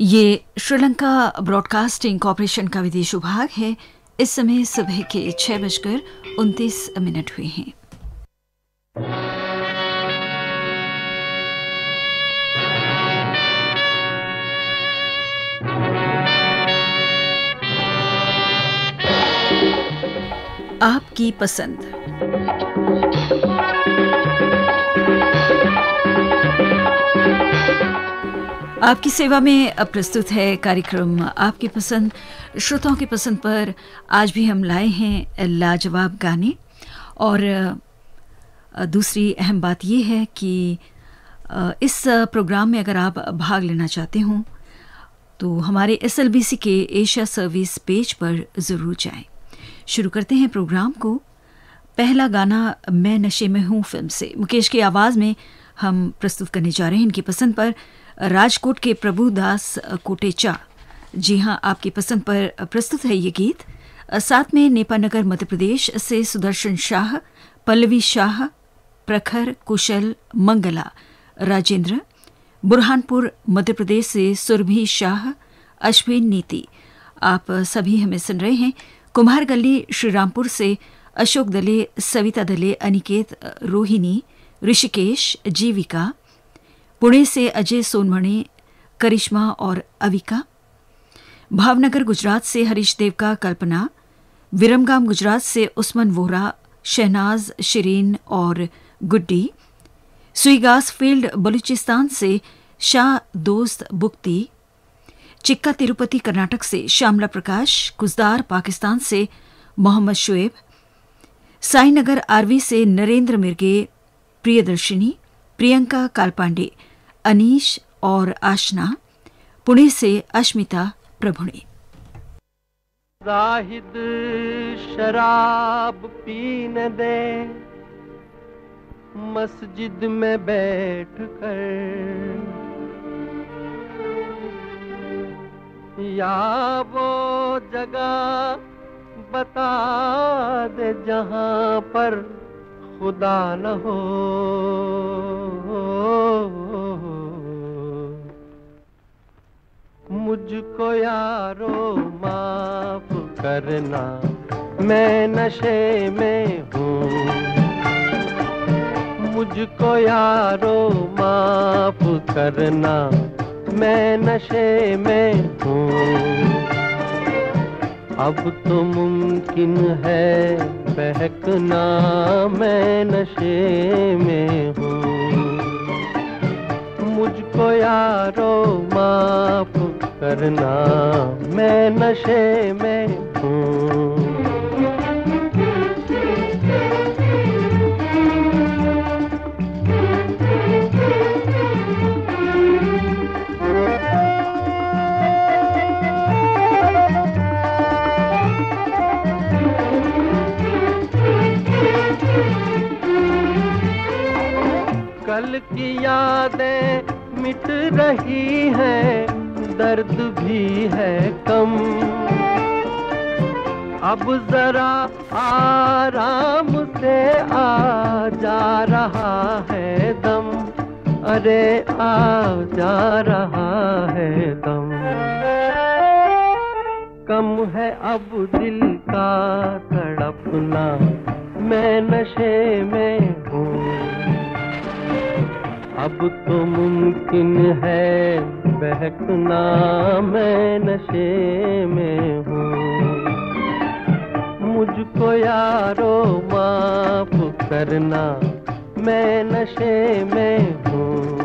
ये Sri Lanka broadcasting corporation का विदेश विभाग है। इस समय सुबह के छह बजकर उनतीस मिनट हुए हैं। आपकी पसंद। आपकी सेवा में अब प्रस्तुत है कार्यक्रम आपकी पसंद, श्रोताओं की पसंद पर आज भी हम लाए हैं लाजवाब गाने। और दूसरी अहम बात यह है कि इस प्रोग्राम में अगर आप भाग लेना चाहते हों तो हमारे एसएलबीसी के एशिया सर्विस पेज पर ज़रूर जाएँ। शुरू करते हैं प्रोग्राम को। पहला गाना मैं नशे में हूँ फ़िल्म से। मुकेश की आवाज़ में हम प्रस्तुत करने जा रहे हैं। इनकी पसंद पर राजकोट के प्रभुदास कोटेचा। जी हाँ आपकी पसंद पर प्रस्तुत है ये गीत। साथ में नेपानगर मध्य प्रदेश से सुदर्शन शाह, पल्लवी शाह, प्रखर, कुशल, मंगला, राजेंद्र, बुरहानपुर, मध्य प्रदेश से सुरभि शाह, अश्विन नीति। आप सभी हमें सुन रहे हैं कुम्हार गली, श्रीरामपुर से अशोक दले, सविता दले, अनिकेत रोहिणी, ऋषिकेश, जीविका पुणे से अजय सोनमणि, करिश्मा और अविका। भावनगर गुजरात से हरीश देव का कल्पना। विरमगाम गुजरात से उस्मान वोहरा, शहनाज, शिरीन और गुड्डी। सुईगास फ़ील्ड बलूचिस्तान से शाह दोस्त बुक्ति। चिक्का तिरुपति, कर्नाटक से श्यामला प्रकाश कुजदार पाकिस्तान से मोहम्मद शुएब। साईनगर आरवी से नरेंद्र मिर्गे, प्रियदर्शिनी, प्रियंका कालपांडे। अनीश और आशना, पुणे से अश्मिता प्रभुणे। जाहिद शराब पीने दे, मस्जिद में बैठ कर। या वो जगह बता दे जहाँ पर खुदा न हो। मुझको यारो माफ़ करना, मैं नशे में हूँ। मुझको यारो माफ़ करना, मैं नशे में हूँ। अब तो मुमकिन है बहकना, मैं नशे में हूँ। मुझको यारो माफ़ करना मैं नशे में हूँ। कल की यादें मिट रही हैं दर्द भी है कम। अब जरा आराम से आ जा रहा है दम। अरे आ जा रहा है दम। कम है अब दिल का तड़पना, मैं नशे में हूँ। अब तो मुमकिन है बहकना मैं नशे में हूँ। मुझको यारो माफ़ करना मैं नशे में हूँ।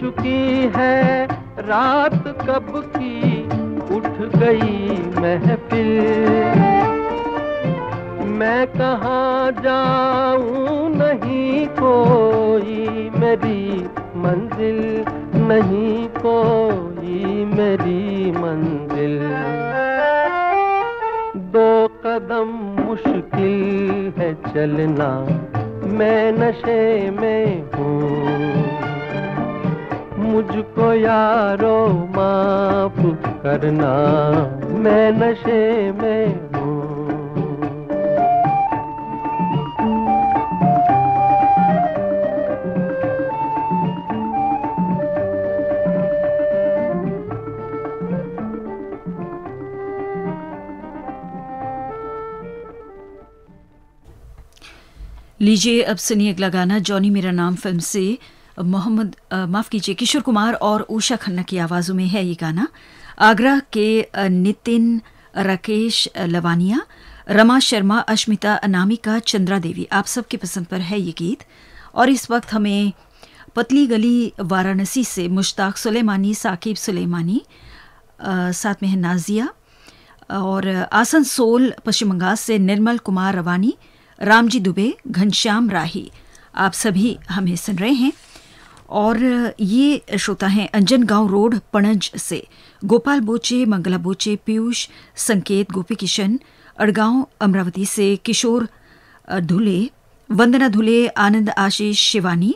चुकी है। रात कब की उठ गई महफिल। मैं कहाँ जाऊँ, नहीं कोई मेरी मंजिल। नहीं कोई मेरी मंजिल। दो कदम मुश्किल है चलना। मैं नशे में हूँ। मुझको यारो माफ़ करना, मैं नशे में हूँ लीजिए, अब सुनिए अगला गाना जॉनी मेरा नाम फ़िल्म से। मोहम्मद माफ़ कीजिए, किशोर कुमार और उषा खन्ना की आवाज़ों में है ये गाना। आगरा के नितिन, राकेश लवानिया, रमा शर्मा अश्मिता अनामिका, चंद्रा देवी, आप सबके पसंद पर है ये गीत। और इस वक्त हमें पतली गली वाराणसी से मुश्ताक सुलेमानी, साकिब सुलेमानी साथ में है नाजिया, और आसनसोल, पश्चिम बंगाल से निर्मल कुमार रवानी, रामजी दुबे, घनश्याम राही, आप सभी हमें सुन रहे हैं। और ये श्रोता हैं अंजन गाँव रोड, पणज से। गोपाल बोचे, मंगला बोचे, पीयूष, संकेत गोपी किशन अड़गांव, अमरावती से किशोर धुले, वंदना धुले, आनंद आशीष शिवानी,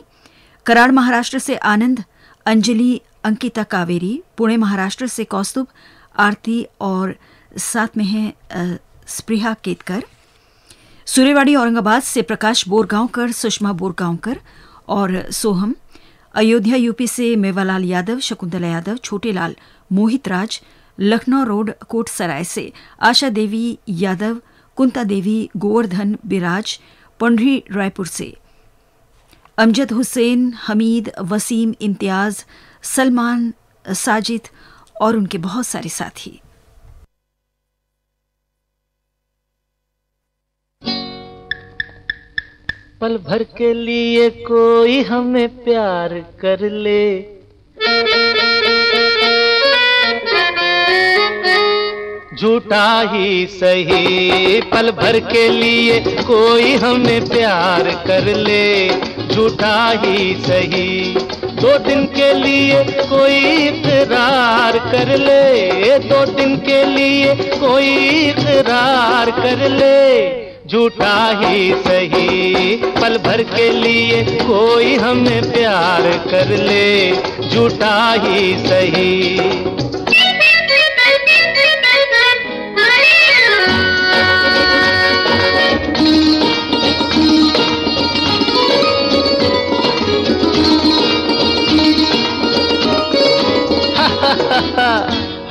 कराड़ महाराष्ट्र से आनंद, अंजलि, अंकिता कावेरी, पुणे महाराष्ट्र से कौस्तुभ, आरती और साथ में है स्पृहा केतकर, सूर्यवाड़ी औरंगाबाद से प्रकाश बोरगांवकर, सुषमा बोरगांवकर और सोहम अयोध्या, यूपी से मेवालाल यादव, शकुंतला यादव, छोटेलाल मोहित राज लखनऊ रोड, कोटसराय से आशा देवी यादव, कुंता देवी, गोवर्धन बिराज पंडरी रायपुर से। अमजद हुसैन, हमीद, वसीम, इम्तियाज़, सलमान, साजिद और उनके बहुत सारे साथी। पल भर के लिए कोई हमें प्यार कर ले। झूठा ही सही, पल भर के लिए कोई हमें प्यार कर ले। झूठा ही सही, दो दिन के लिए कोई इकरार कर ले। दो दिन के लिए कोई इकरार कर ले। झूठा ही सही। पल भर के लिए कोई हमें प्यार कर ले, झूठा ही सही।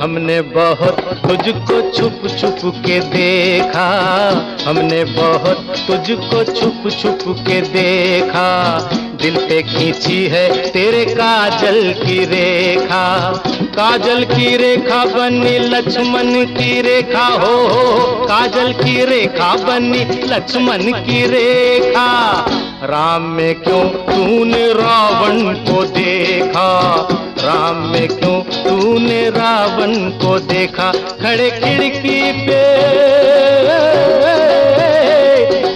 हमने बहुत तुझको छुप छुप के देखा। हमने बहुत तुझको छुप छुप के देखा। दिल पे खींची है तेरे काजल की रेखा। काजल की रेखा बनी लक्ष्मण की रेखा। हो हो, काजल की रेखा बनी लक्ष्मण की रेखा। राम में क्यों तूने रावण को देखा? राम में क्यों? तूने रावण को देखा, खड़े खिड़की पे।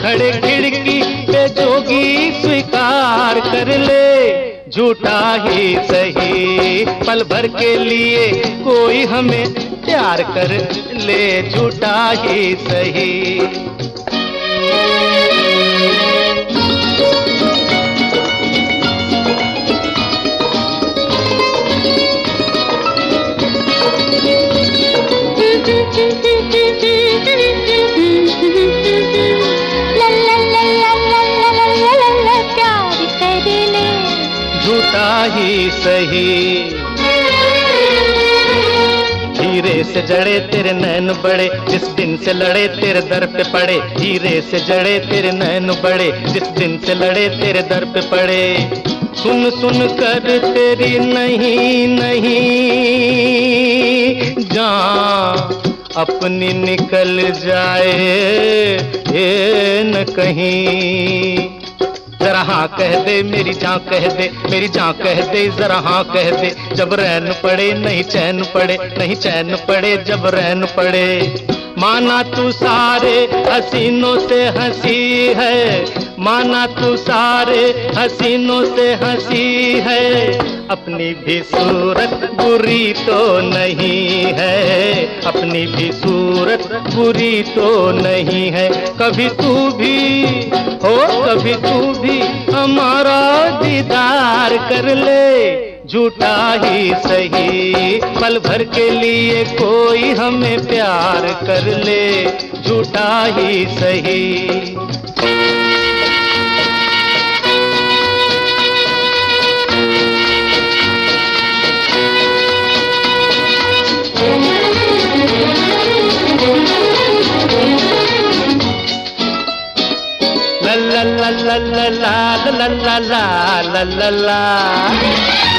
खड़े खिड़की पे जोगी स्वीकार कर ले। झूठा ही सही, पल भर के लिए कोई हमें प्यार कर ले। झूठा ही सही। झूठा ही सही। हीरे से जड़े तेरे नैन बड़े, जिस दिन से लड़े तेरे दर पे पड़े। हीरे से जड़े तेरे नैन बड़े, जिस दिन से लड़े तेरे दर पे पड़े। सुन सुन कर तेरी नहीं नहीं। जान अपनी निकल जाए, ये न कहीं। जरा हाँ कह दे, मेरी जा कह दे, मेरी जा कह दे, जरा हाँ कह दे। जब रैन पड़े, नहीं चैन पड़े, नहीं चैन पड़े, जब रैन पड़े। माना तू सारे हसीनों से हँसी है। माना तू सारे हसीनों से हँसी है। अपनी भी सूरत बुरी तो नहीं है। अपनी भी सूरत बुरी तो नहीं है। कभी तू भी, हो कभी तू भी हमारा दीदार कर ले। झूठा ही सही पल भर के लिए कोई हमें प्यार कर ले झूठा ही सही la la la la la la la la la la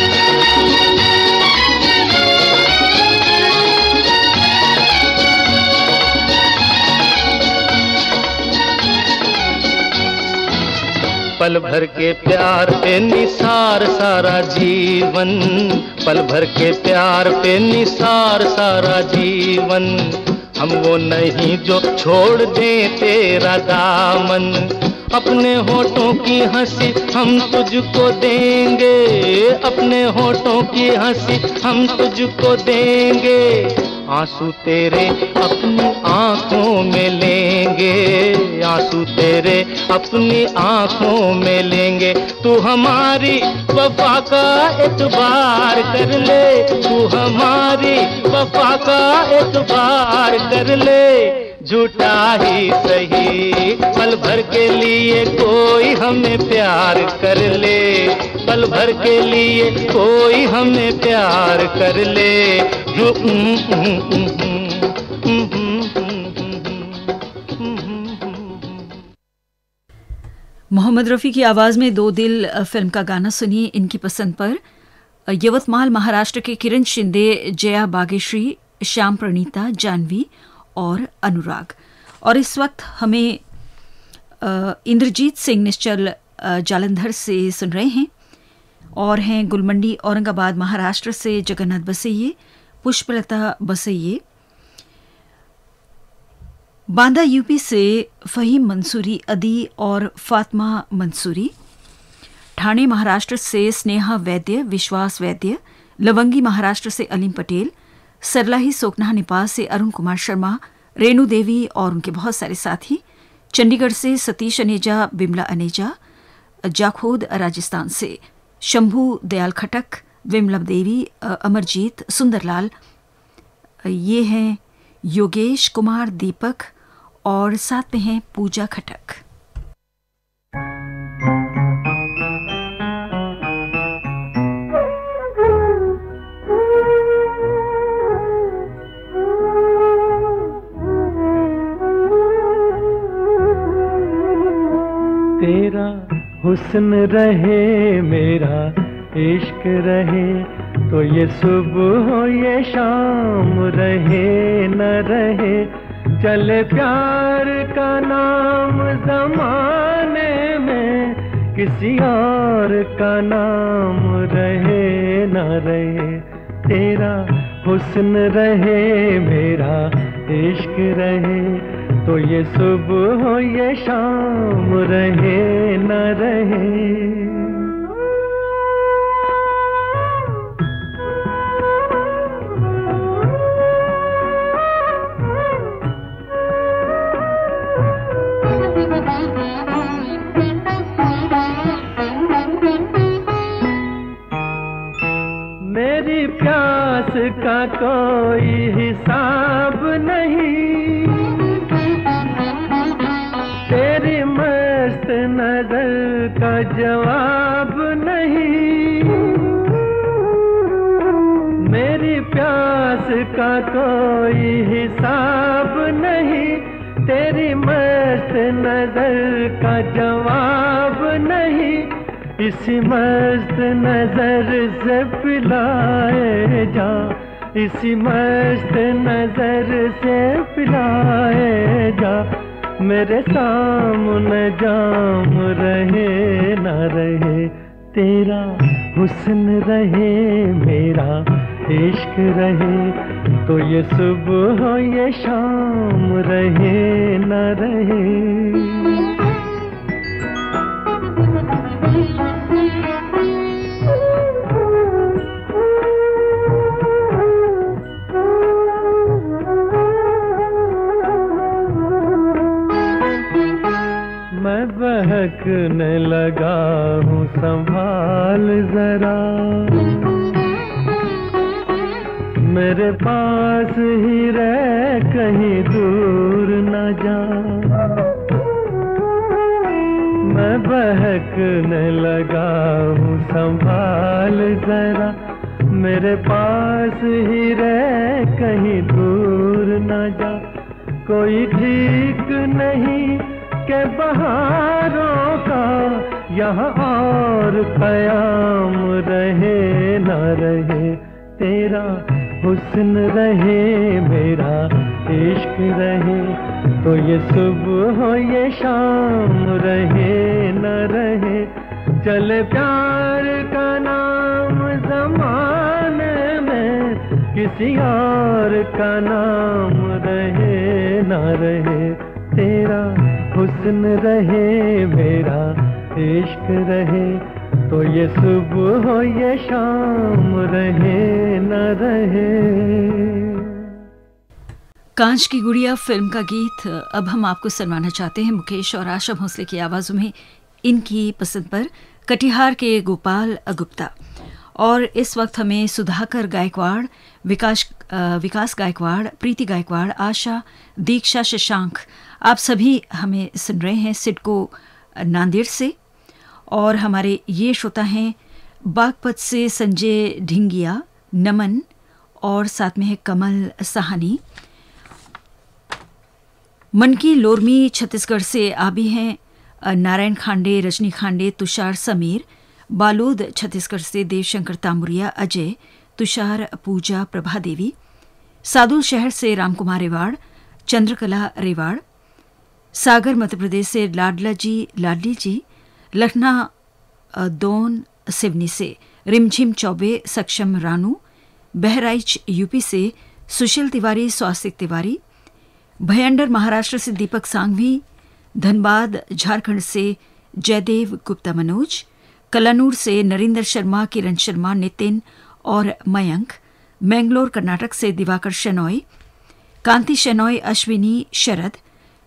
पल भर के प्यार पे निसार सारा जीवन। पल भर के प्यार पे निसार सारा जीवन। हम वो नहीं जो छोड़ दे तेरा दामन। अपने होठों की हँसी हम तुझको देंगे। अपने होठों की हँसी हम तुझको देंगे। आँसू तेरे अपनी आँखों में लेंगे। आँसू तेरे अपनी आँखों में लेंगे। तू हमारी वफा का एतबार कर ले। तू हमारी वफा का एतबार कर ले। झूठा ही सही, पल भर के लिए कोई हमें प्यार कर ले। पल भर के लिए कोई हमें प्यार कर ले। जो मोहम्मद रफ़ी की आवाज़ में दो दिल फ़िल्म का गाना सुनिए इनकी पसंद पर। यवतमाल महाराष्ट्र के किरण शिंदे, जया बागेश्री, श्याम प्रणीता, जानवी और अनुराग। और इस वक्त हमें इंद्रजीत सिंह निश्चल जालंधर से सुन रहे हैं। और हैं गुलमंडी औरंगाबाद महाराष्ट्र से जगन्नाथ बसैये, पुष्पलता बसैये। बांदा यूपी से फहीम मंसूरी, अदी और फातिमा मंसूरी। ठाणे महाराष्ट्र से स्नेहा वैद्य, विश्वास वैद्य। लवंगी महाराष्ट्र से अलीम पटेल। सरलाही सोकना नेपाल से अरुण कुमार शर्मा। रेणु देवी और उनके बहुत सारे साथी। चंडीगढ़ से सतीश अनेजा, बिमला अनेजा। जाखोद, राजस्थान से शंभू दयाल खटक, विमला देवी अमरजीत, सुंदरलाल। ये हैं योगेश कुमार, दीपक और साथ में हैं पूजा खटक। तेरा हुस्न रहे, मेरा इश्क रहे तो ये सुबह हो, ये शाम रहे, न रहे चले प्यार का नाम जमाने में किसी और का नाम रहे न रहे। तेरा हुस्न रहे, मेरा इश्क रहे तो ये सुबह हो, ये शाम रहे न रहे। प्यास का कोई हिसाब नहीं। तेरी मस्त नज़र का जवाब नहीं। मेरी प्यास का कोई हिसाब नहीं। तेरी मस्त नज़र का जवाब इसी मस्त नज़र से पिलाए जा। इसी मस्त नज़र से पिलाए जा। मेरे सामने जाम रहे न रहे, तेरा हुस्न रहे मेरा इश्क रहे तो ये सुबह ये शाम रहे न रहे। बहकने लगा हूँ, संभाल जरा। मेरे पास ही रह कहीं दूर न जा। मैं बहकने लगा हूँ, संभाल जरा। मेरे पास ही रह कहीं दूर न जा। कोई ठीक नहीं के बहारों का यहाँ और कयाम रहे न रहे। तेरा हुस्न रहे, मेरा इश्क रहे। तो ये सुबह हो, ये शाम रहे, न रहे। चले प्यार का नाम जमाने में किसी और का नाम रहे, न रहे। तेरा हुस्न रहे, मेरा इश्क रहे तो ये सुबह हो, ये शाम रहे, न रहे। कांच की गुड़िया फ़िल्म का गीत, अब हम आपको सुनवाना चाहते हैं, मुकेश और आशा भोसले की आवाज़ों में इनकी पसंद पर, कटिहार के गोपाल गुप्ता और इस वक्त हमें सुधाकर गायकवाड़ विकास विकास गायकवाड़, प्रीति गायकवाड़, आशा, दीक्षा शशांक, आप सभी हमें सुन रहे हैं सिडको नांदेड़ से। और हमारे ये श्रोता हैं बागपत से संजय ढिंगिया, नमन और साथ में है कमल साहनी। मन की लोरमी छत्तीसगढ़ से आ भी हैं नारायण खांडे, रजनी खांडे, तुषार समीर बालोद, छत्तीसगढ़ से देवशंकर तामुरिया, अजय, तुषार पूजा, प्रभा देवी, सादुल शहर से रामकुमार रेवाड़, चंद्रकला रेवाड़, सागर मध्य प्रदेश से लाडला जी, लाडली जी, लखना दोन, सिवनी से रिमझिम चौबे, सक्षम रानू, बहराइच यूपी से सुशील तिवारी, स्वास्तिक तिवारी, भयंडर महाराष्ट्र से दीपक सांघवी, धनबाद, झारखंड से जयदेव गुप्ता मनोज कलानूर से नरेंद्र शर्मा, किरण शर्मा, नितिन और मयंक, मैंगलोर, कर्नाटक से दिवाकर शेनॉय कांति शेनॉय अश्विनी शरद,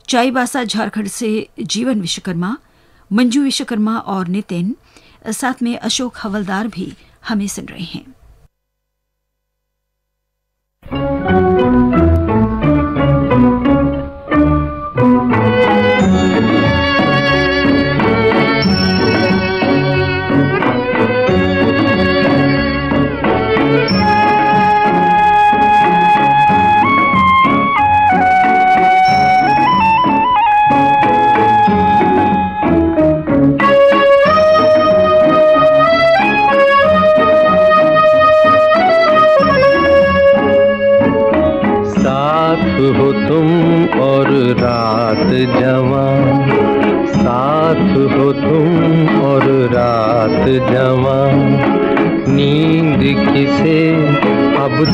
चाईबासा झारखंड से जीवन विश्वकर्मा, मंजू विश्वकर्मा और नितिन, साथ में अशोक हवलदार भी हमें सुन रहे हैं।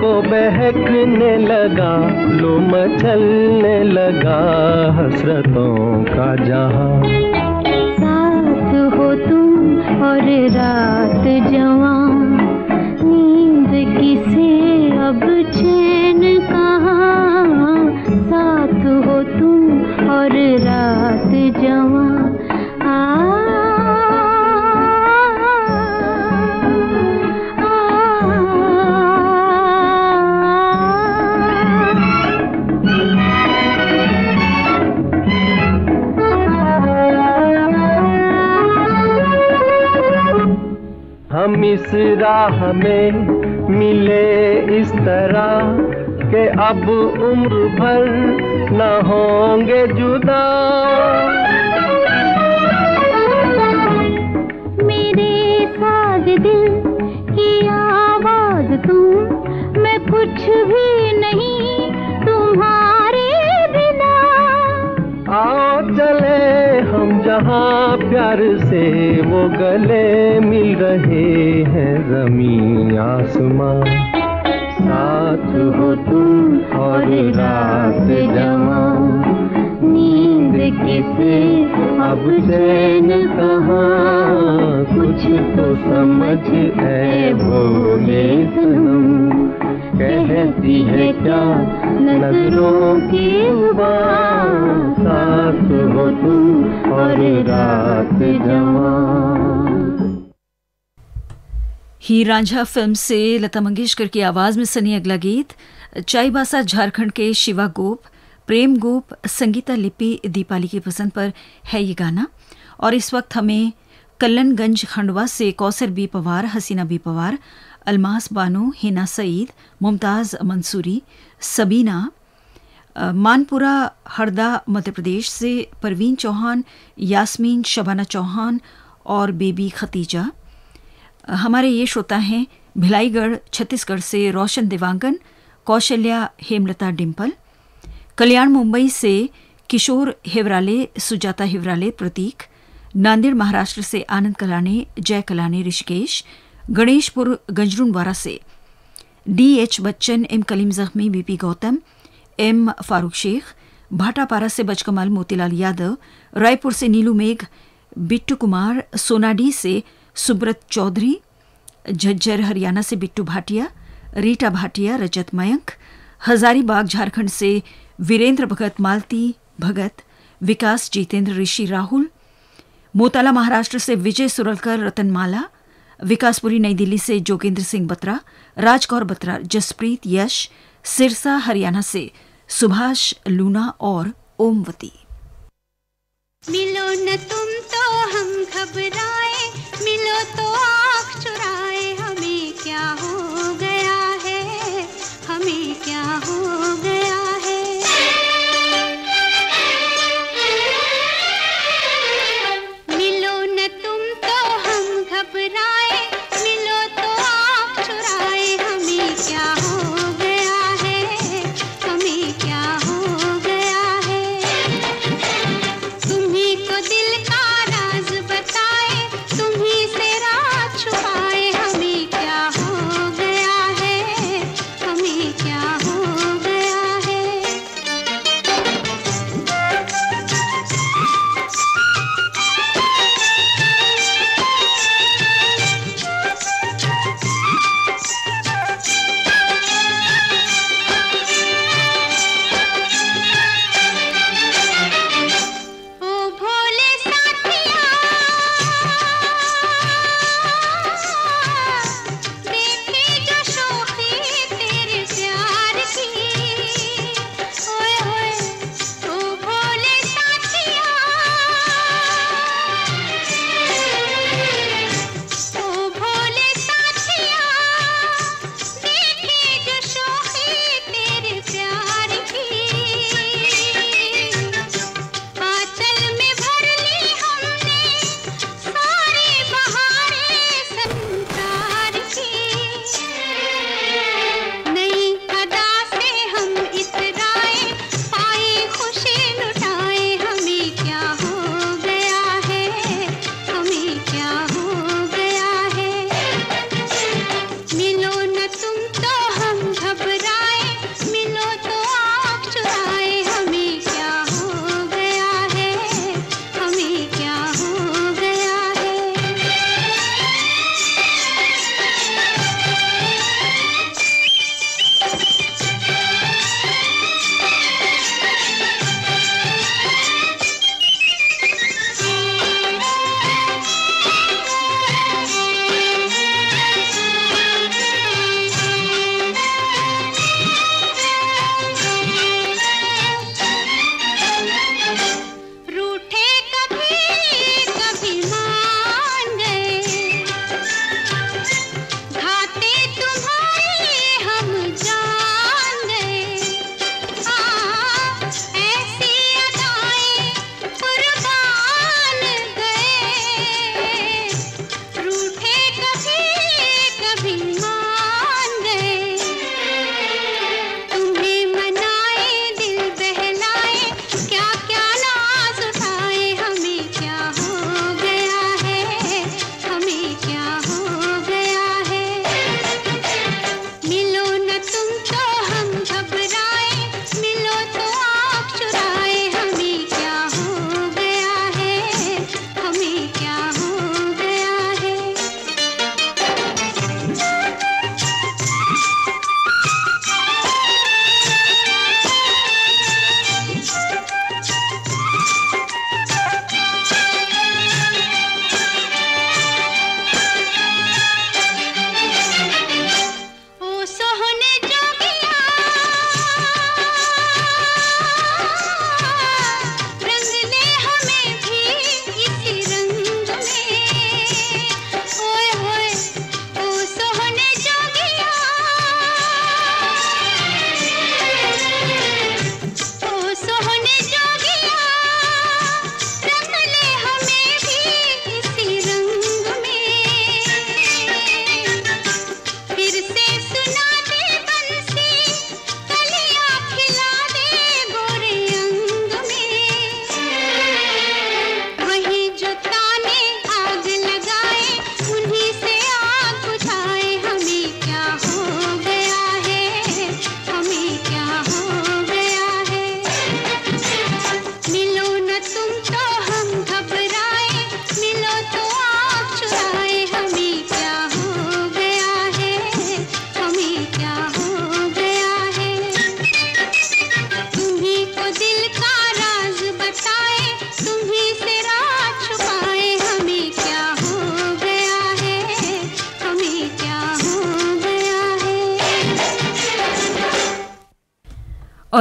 जवान बहकने लगा लो मचलने लगा हसरतों का जहाँ। साथ हो तुम और रात जवान नींद किसे अब चैन कहाँ? साथ हो तुम और रात जवान हम इस राह में मिले इस तरह के अब उम्र भर न होंगे जुदा। मेरे साज दिल की आवाज़ तुम मैं कुछ भी नहीं तुम्हारे बिना। आओ चले हम जहाँ प्यार से वो गले मिल रहे हैं ज़मीन आसमां साथ हो तुम और रात जवां नींद किसे? अब चैन कहाँ? कुछ तो समझ है बोले सनम कहती है क्या नज़रों की साथ हो तुम और रात ही रांझा फ़िल्म से लता मंगेशकर की आवाज़ में सनी अगला गीत, चाईबासा झारखंड के शिवा गोप, प्रेम गोप, संगीता लिपि दीपाली की पसंद पर है ये गाना। और इस वक्त हमें कल्लनगंज खंडवा से कौसर बी पवार, हसीना बी पवार अलमास बानो हिना सईद मुमताज़ मंसूरी सबीना मानपुरा हरदा मध्य प्रदेश से परवीन चौहान यास्मीन शबाना चौहान और बेबी खतीजा हमारे ये श्रोता हैं भिलाईगढ़, छत्तीसगढ़ से रोशन देवांगन, कौशल्या हेमलता डिम्पल कल्याण मुंबई से किशोर हिवराले, सुजाता हिवराले प्रतीक, नांदेड़ महाराष्ट्र से आनंद कलाने, जय कलाने ऋषिकेश गणेशपुर गंजरूनवाड़ा से। D H Bachchan, M Kaleem Zakhmi, BP Gautam, M Farooq Shaikh, Bhatapara से बजकमाल मोतीलाल यादव, रायपुर से नीलू मेघ, बिट्टू कुमार, सोनाडी से सुब्रत चौधरी, झज्जर हरियाणा से बिट्टू भाटिया, रीटा भाटिया, रजत मयंक, हजारीबाग झारखंड से वीरेंद्र भगत मालती, भगत, विकास जितेंद्र, ऋषि राहुल, मोताला महाराष्ट्र से विजय सुरलकर, रतनमाला विकासपुरी नई दिल्ली से जोगेंद्र सिंह बत्रा, राजकौर बत्रा, जसप्रीत, यश, सिरसा, हरियाणा से सुभाष, लूना और ओमवती। मिलो न तुम तो हम घबराए, मिलो तो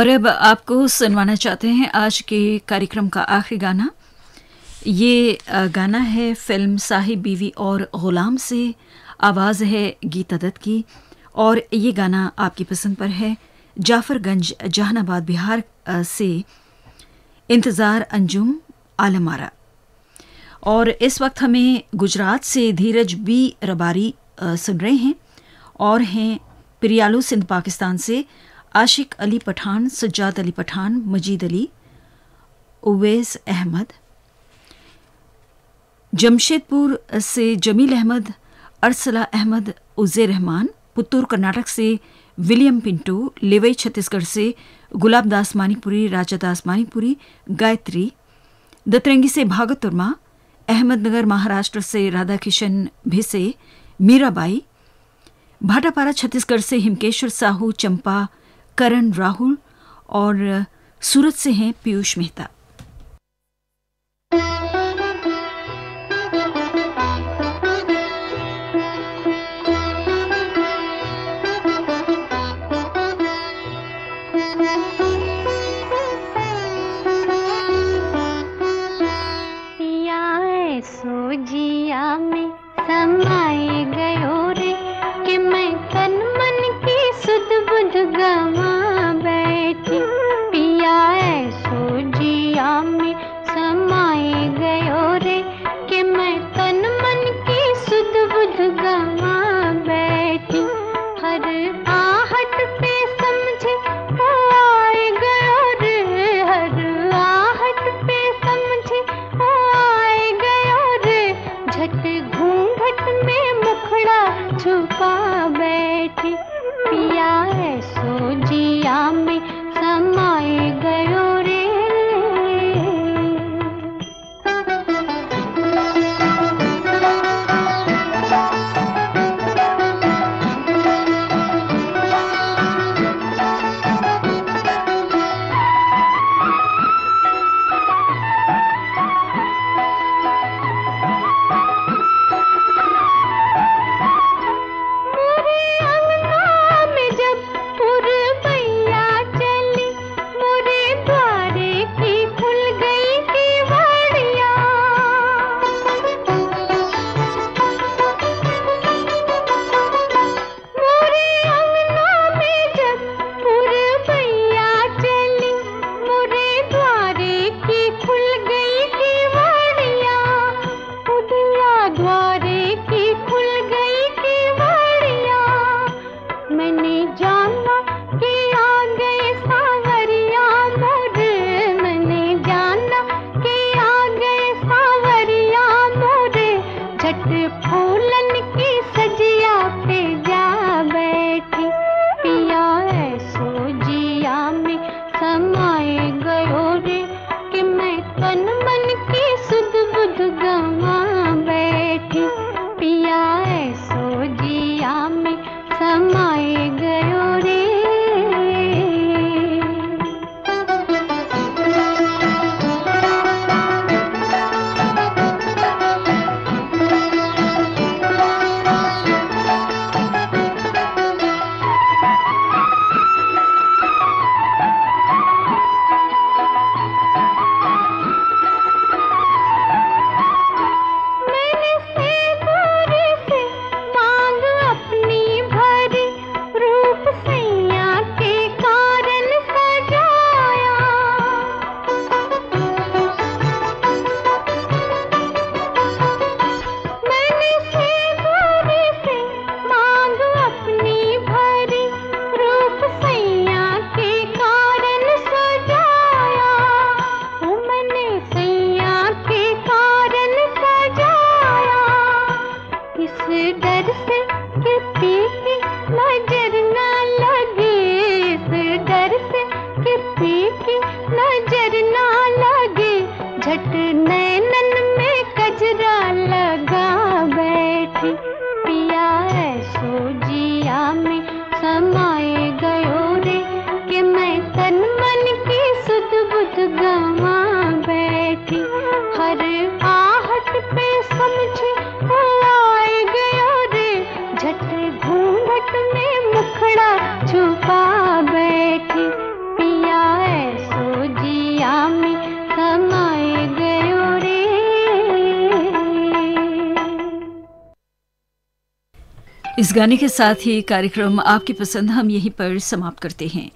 और अब आपको सुनवाना चाहते हैं आज के कार्यक्रम का आखिरी गाना। ये गाना है फ़िल्म साहिब बीवी और गुलाम से, आवाज़ है गीता दत्त की, और ये गाना आपकी पसंद पर है। जाफरगंज, जहानाबाद, बिहार से, इंतज़ार, अंजुम, आलमारा। और इस वक्त हमें गुजरात से धीरज बी रबारी सुन रहे हैं, और हैं पिरियालू सिंध पाकिस्तान से आशिक अली पठान, सज्जाद अली पठान, मजीद अली, उवैस अहमद। जमशेदपुर से जमील अहमद, अरसला अहमद उज़े रहमान। पुत्तूर कर्नाटक से विलियम पिंटो, लेवई छत्तीसगढ़ से गुलाब दास मानीपुरी राजा दास मानीपुरी गायत्री। दतरंगी से भागत उर्मा अहमदनगर महाराष्ट्र से राधा किशन भिसे, मीराबाई। भाटापारा छत्तीसगढ़ से हिमकेश्वर साहू, चंपा करण राहुल और सूरत से हैं पीयूष मेहता। गाने के साथ ही कार्यक्रम आपकी पसंद हम यहीं पर समाप्त करते हैं।